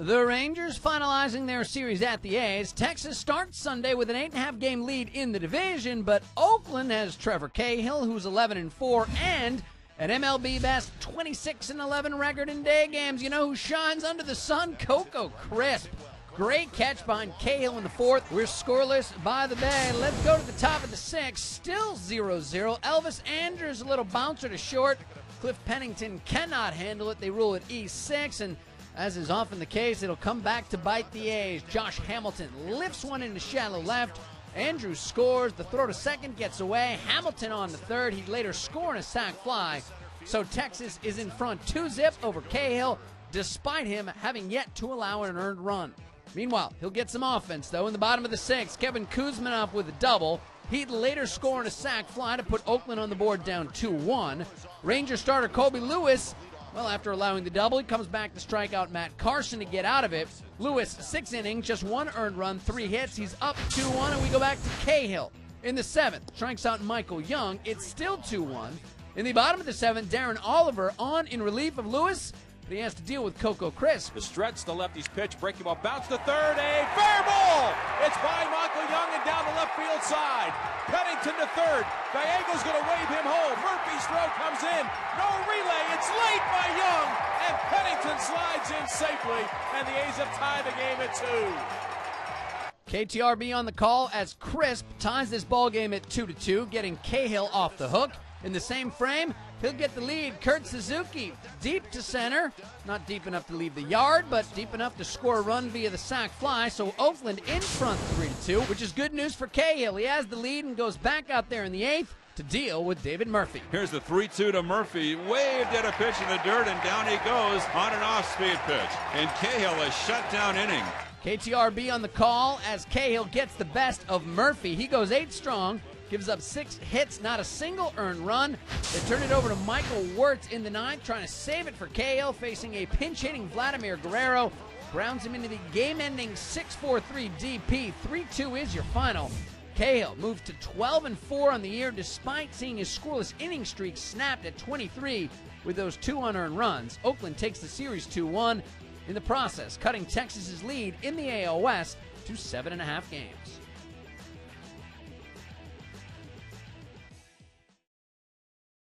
The Rangers finalizing their series at the A's. Texas starts Sunday with an 8.5 game lead in the division, but Oakland has Trevor Cahill, who's 11 and 4, and an MLB best 26 and 11 record in day games. You know who shines under the sun? Coco Crisp. Great catch behind Cahill in the fourth. We're scoreless by the bay. Let's go to the top of the sixth. Still 0 0. Elvis Andrus, a little bouncer to short. Cliff Pennington cannot handle it. They rule it E6. And as is often the case, it'll come back to bite the A's. Josh Hamilton lifts one into shallow left. Andrus scores. The throw to second gets away. Hamilton on the third. He'd later score in a sac fly. So Texas is in front 2 zip over Cahill, despite him having yet to allow an earned run. Meanwhile, he'll get some offense, though. In the bottom of the sixth, Kevin Kouzmanoff with a double. He'd later score in a sac fly to put Oakland on the board down 2 1. Ranger starter Colby Lewis well, after allowing the double, he comes back to strike out Matt Carson to get out of it. Lewis, six innings, just one earned run, three hits. He's up 2 1, and we go back to Cahill. In the seventh, strikes out Michael Young. It's still 2 1. In the bottom of the seventh, Darren Oliver on in relief of Lewis but he has to deal with Coco Crisp. The stretch, the lefty's pitch, breaking ball, bounce to third, a fair ball! It's by Michael Young and down the left field side. Pennington to third. Gallegos going to wave him home. Murphy's throw comes in. No relay. It's late by Young, and Pennington slides in safely, and the A's have tied the game at two. KTRB on the call as Crisp ties this ball game at 2 to 2, getting Cahill off the hook. In the same frame, he'll get the lead. Kurt Suzuki deep to center. Not deep enough to leave the yard, but deep enough to score a run via the sac fly. So Oakland in front 3 to 2, which is good news for Cahill. He has the lead and goes back out there in the eighth to deal with David Murphy. Here's the 3 2 to Murphy. Waved at a pitch in the dirt, and down he goes on an off speed pitch. And Cahill a shutdown inning. KTRB on the call as Cahill gets the best of Murphy. He goes eight strong gives up six hits, not a single earned run. They turn it over to Michael Wuertz in the ninth, trying to save it for Cahill, facing a pinch hitting Vladimir Guerrero. Grounds him into the game ending 6 4 3 DP. 3 2 is your final. Cahill moved to 12 and 4 on the year despite seeing his scoreless inning streak snapped at 23 with those two unearned runs. Oakland takes the series 2 1 in the process, cutting Texas's lead in the West to seven and a half games.